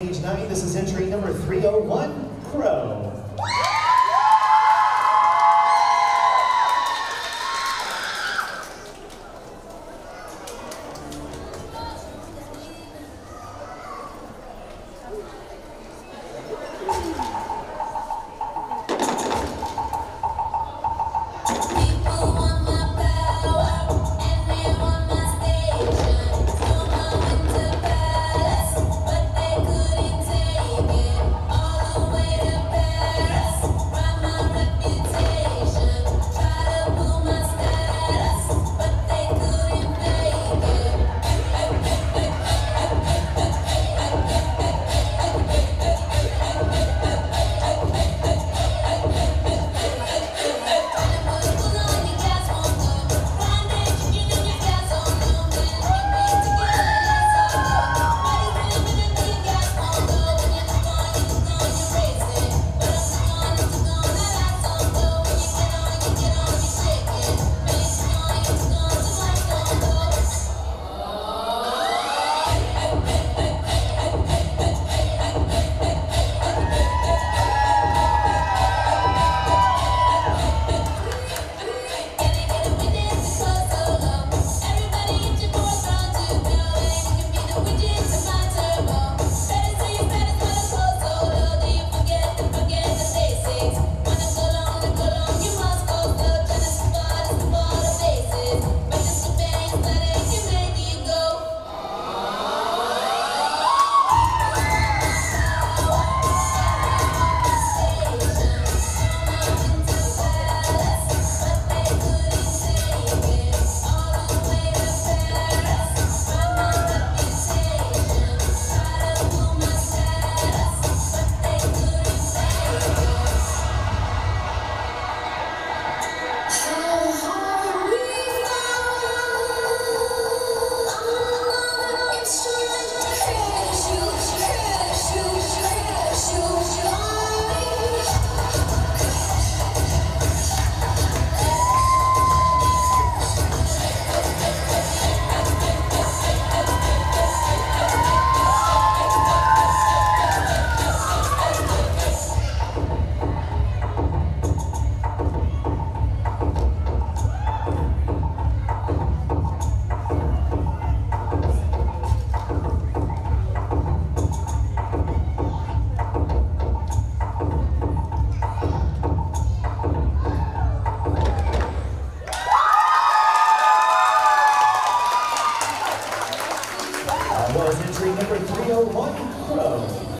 Page 9, this is entry number 301, Crow. was entry number 301, Crow.